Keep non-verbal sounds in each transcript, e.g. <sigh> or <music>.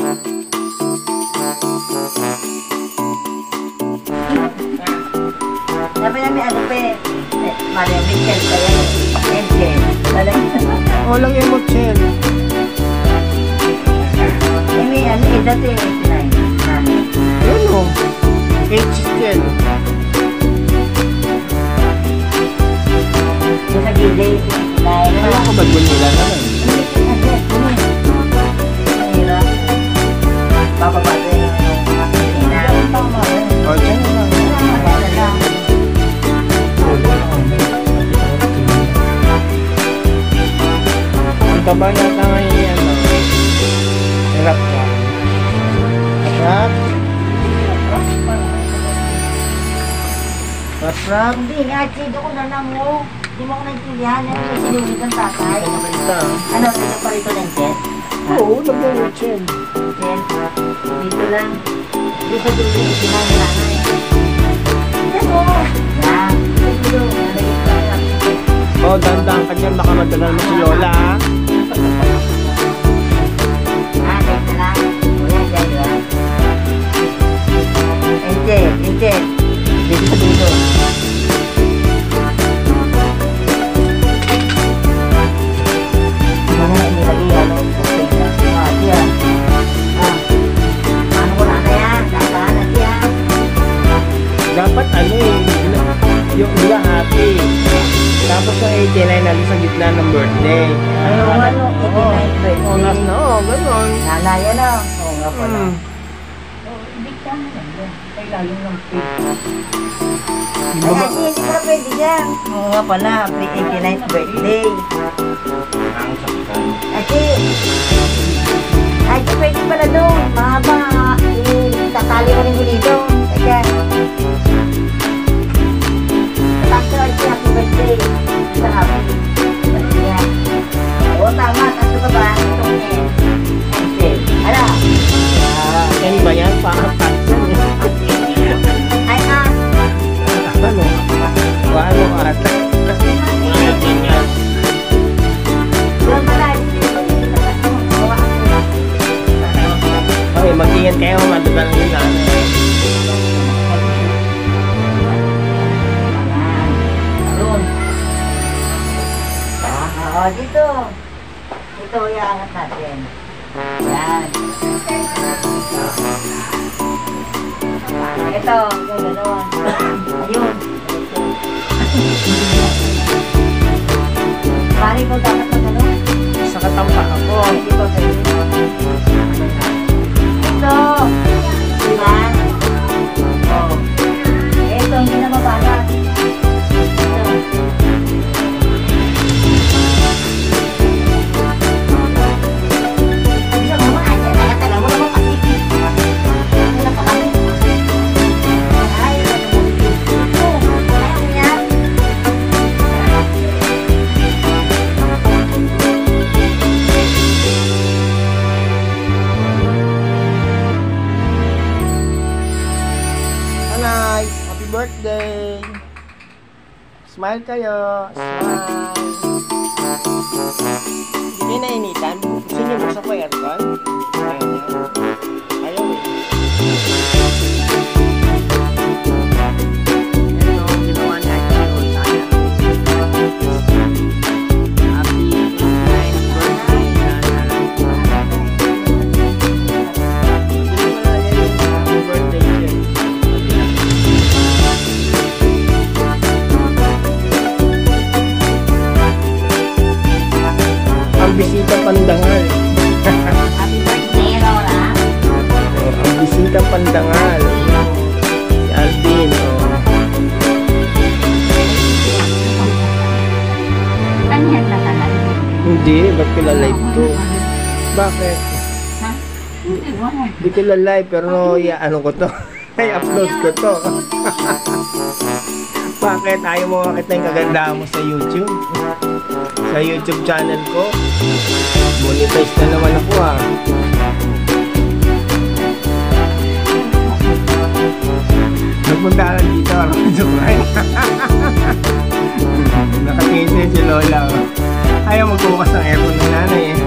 Sabi namin ano pa eh. Mali, Michelle pa yan. Angel. Walang emotion. Ini, ano, edad eh, 89. Ang taba nata ngayon yan, no? Hirap ka. Hirap. Masarap. Hindi nga, chido ko na lang mo. Hindi mo ko naintindihan. Ano yung sinunod ng tatay? Ito. Ano, dito pa rito ng jet? Oo, nag-emotion. Jet. Dito lang. Dito sa dulo yung sinabi nanay. Yan o. Yan. Dito lang. Oo, dandang ka dyan. Baka madagal mo si Lola, 1989, sa gitna ng birthday. Ano, ano, 89 birthday. Oo, nas na, oo, ganun. Nalaya na. Oo, nga pala. Hmm. Hindi ka na Ay, lalo ng Ay, kasi hindi ka pwede yan. Oo nga pala, 89th birthday. Ang sakitan. Kasi, ay, pwede pala doon. Mahaba, itatali ka rin dito. Kaya, tatlo ay siya, happy birthday. Sa Ito, gano'n. Ayun. Pare ko dapat na gano'n. Sa katampak ako. Dito, sa'yo. Ito. Diba? Oo. Smile kayo. Smile. Hindi kayo nainitan. Gusto niyo buksan ko aircon? Ayaw eh. Hindi, ba't kila live to? Bakit? Ha? Hindi, kila live, pero ya, ano ko to? <laughs> Ay, upload ko to. <laughs> Bakit? Ayaw mo makita yung kagandahan mo sa YouTube? Sa YouTube channel ko? Monetize na naman ako ah. Nagpunta ka dito, <laughs> Joke lang. Nakatingin si Lola. Ayaw magbukas ng aircon ng nanay eh.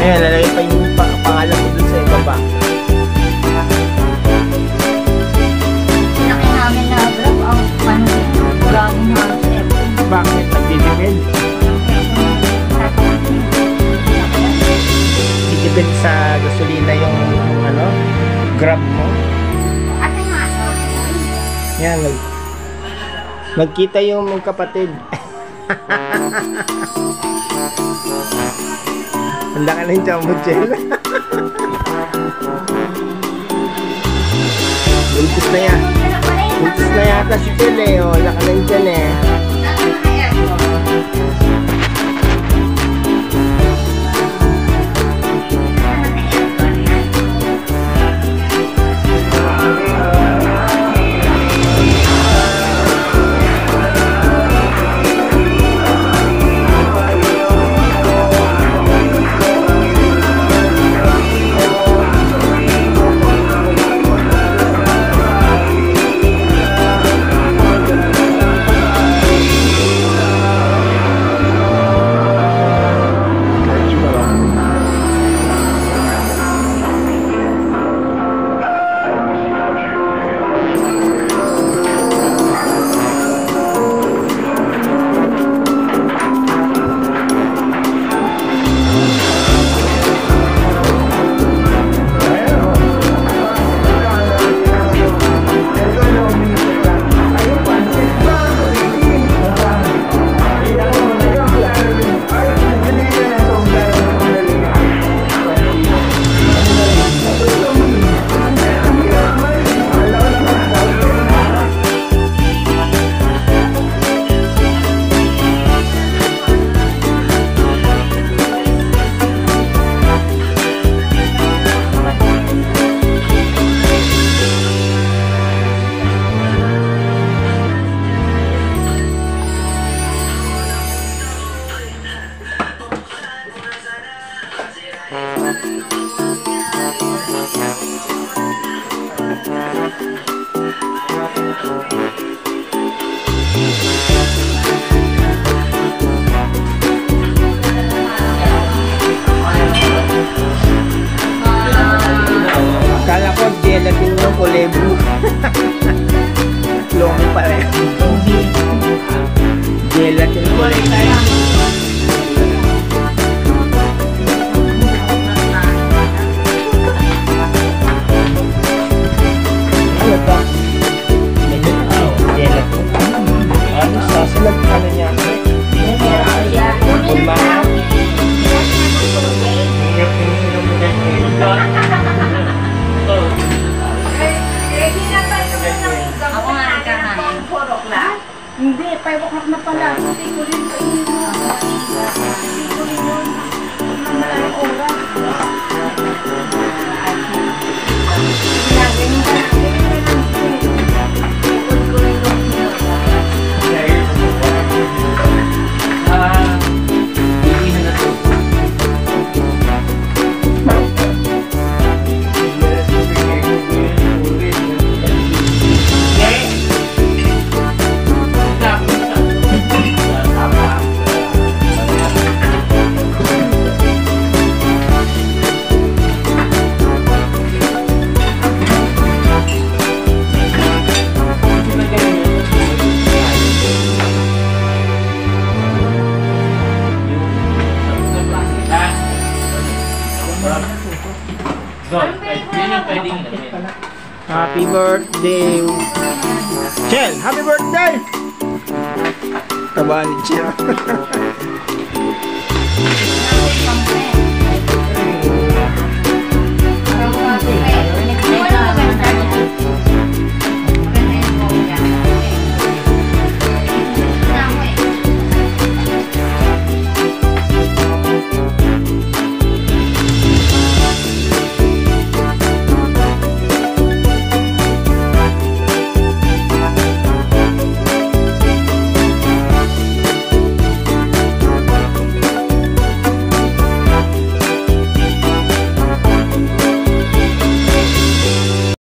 Ayan, lalagay pa yung pa- pangalan ko dun sa ibaba. Pinaki namin na grab ang pansin. Lagi na ang cellphone. Bakit? Nagtitipid? Titipid sa gasolina yung ano, grab mo. Ate nga, Yan, nag, nagkita yung mga kapatid. <laughs> Handa ka ng chamuchel. Buntis na yan. Buntis na yata si Chel eh. Oh, handa ka ng tiyan eh. Akala ko gelatin yung kulay blue. Lomi pala. Gelatin kulay Happy birthday! Chel, happy birthday! Taba ni Chel. <laughs>